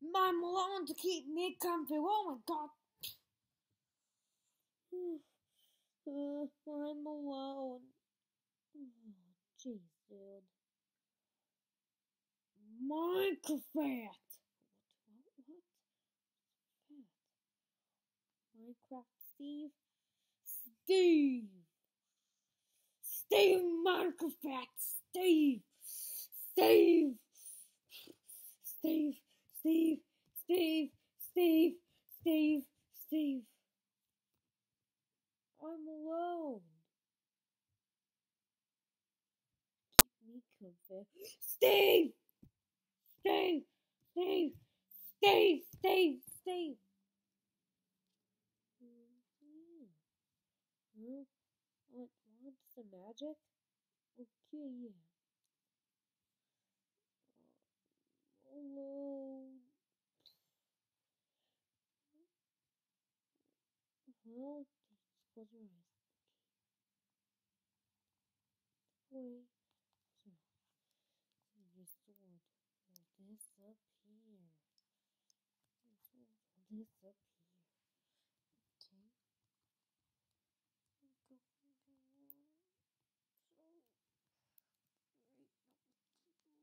my Malone to keep me comfy. Oh my god. Uh, I'm alone. Oh, jeez, dude. Minecraft. What? What? What? Minecraft Steve? Steve! Steve Minecraft! Steve! Steve! Steve! Steve! Steve! Steve! Steve! Steve! I'm alone. Keep me comfy. Steve! Steve! Steve! Steve! Steve! Steve! Mm-hmm. Huh? What? Want some magic? Okay, yeah. Alone. Close your eyes. Okay. So, your sword will disappear. Your sword will disappear. Okay. Go, go, three,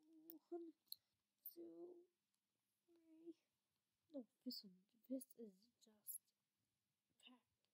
one, two, three. No, this one, this is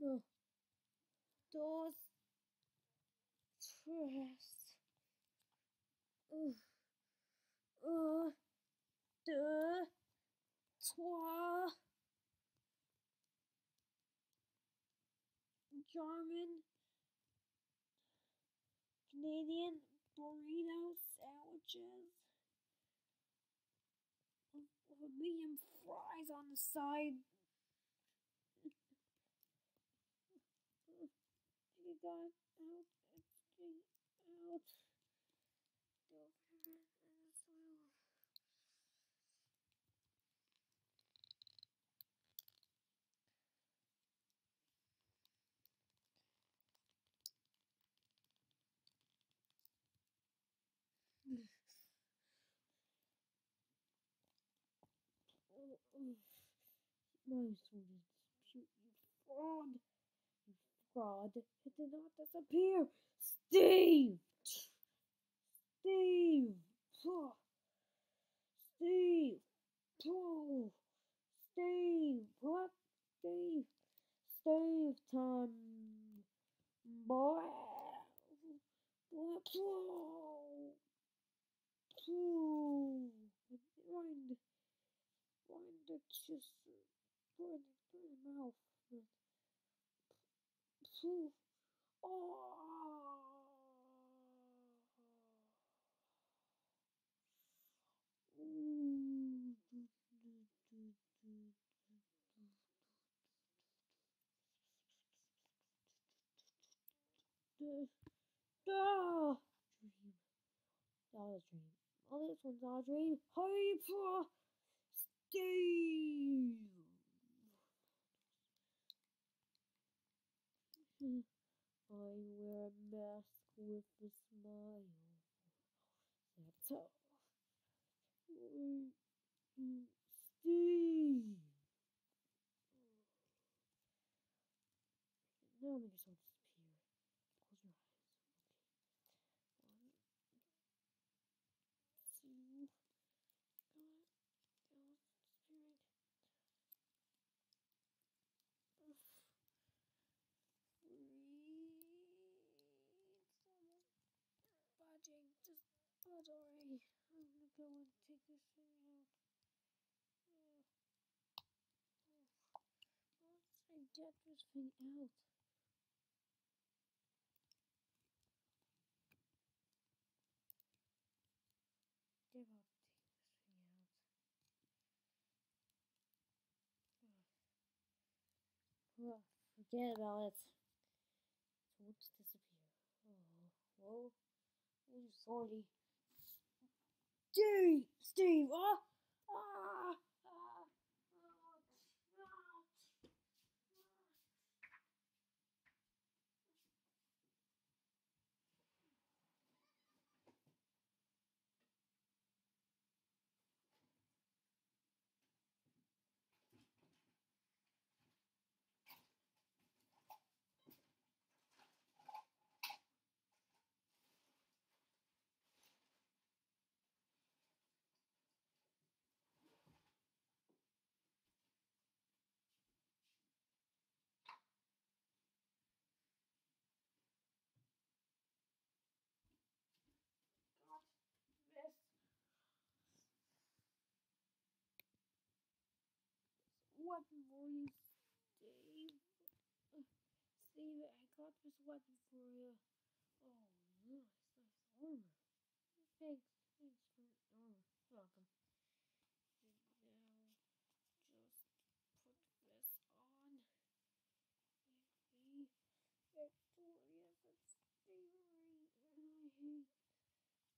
no. Dos. Tres. Uh, uh, deux, trois. German, Canadian burrito sandwiches medium fries on the side. You got out, out. Go as well. Oh, oh. My sword is you fraud. It did not disappear. Steve! Steve! Steve! Steve! What? Steve! Steve time! Boy! Wind, wind it just, wind it through the mouth. Oh. Oh. Dream. That. Oh, this one's our dream. Hyper Steve. I wear a mask with a smile. That's all. Steve. Now make yourself it's alright. I'm gonna go and take this thing out. Uh, once I get this thing out, give up, take out. Forget about it. It won't disappear. Oh, Whoa! it's already. Steve! Steve! Ah! Ah! For you, Steve. Steve, I got this weapon for you. Oh, nice, nice armor. Thanks, thanks for armor. Welcome. And now, just put this on. Maybe Victoria could stay. And I hate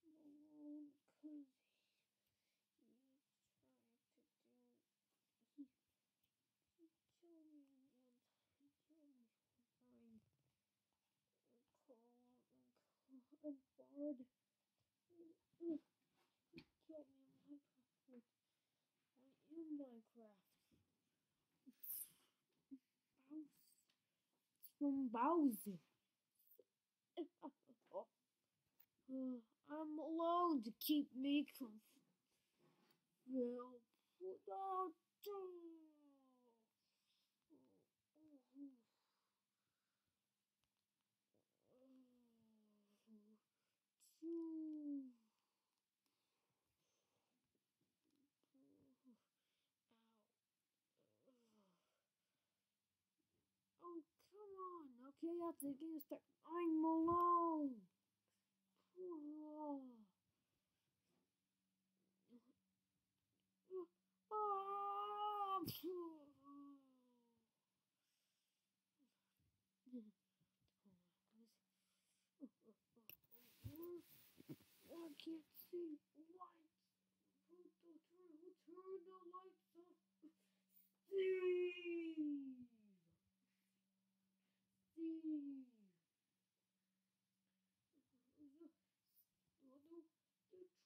Malone because he, he tried to do. He, he killed me one time. He killed me one time. And Carl and, He, he killed me in Minecraft. I'm in Minecraft. It's from Bowser. Uh, I'm alone to keep me comfortable. Okay, after the game start. I'm alone. I can't see lights. Turn, turn the lights off. See.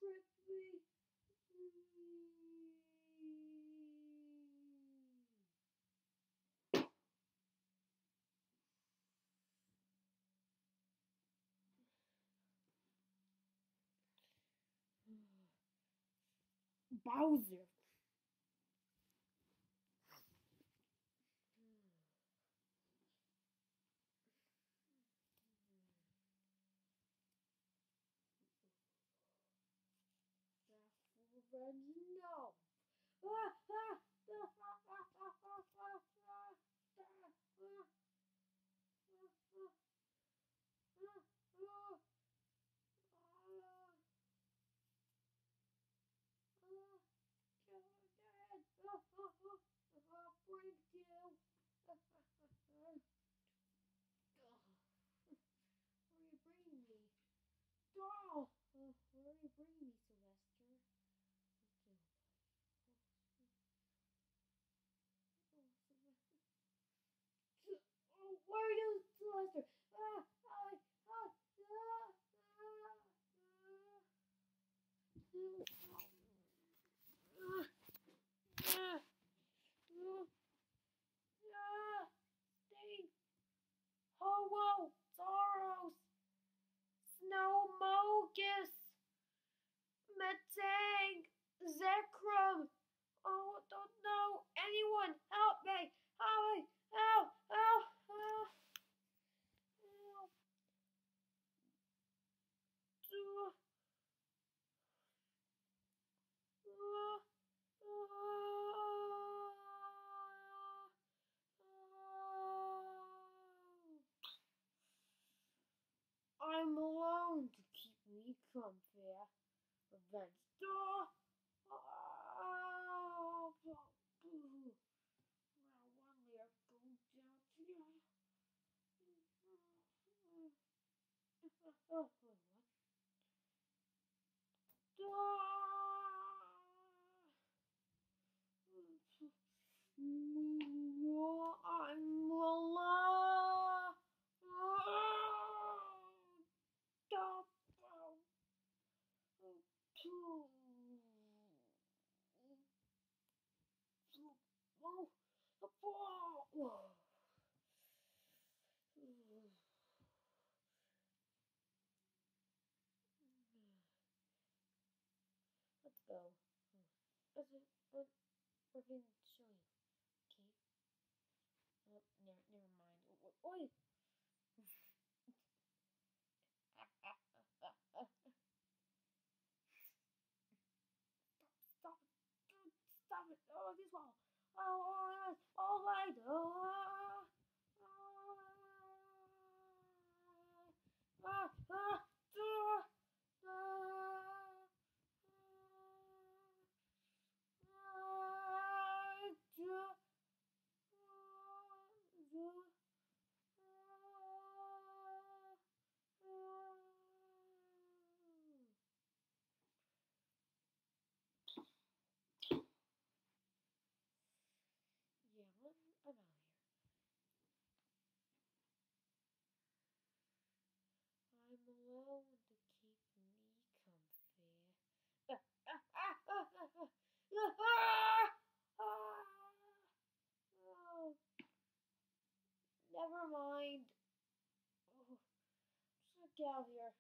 correctly. Bowser ah. Ah. Where are you bringing me? Oh, uh, where are you bringing me, Sylvester? monster. Ah, ah, ah, ah, ah, ah, ah, Oh, whoa. come fair. Revenge door. Oh, oh boo. Now one way I down to you. Oh, what? Door. Whoa. Let's go. Let's, let, we're going to show you. Okay? Oh, never, never mind. Oi! Stop it. Oh, this wall. Oh, all right. Oh, oh, ah, ah, ah, ah. Yeah, I'm, I'm out here. I'm alone to keep me comfy. Ah, ah, ah, ah, ah, ah, ah, ah, oh. Never mind. Oh, just gonna get out of here.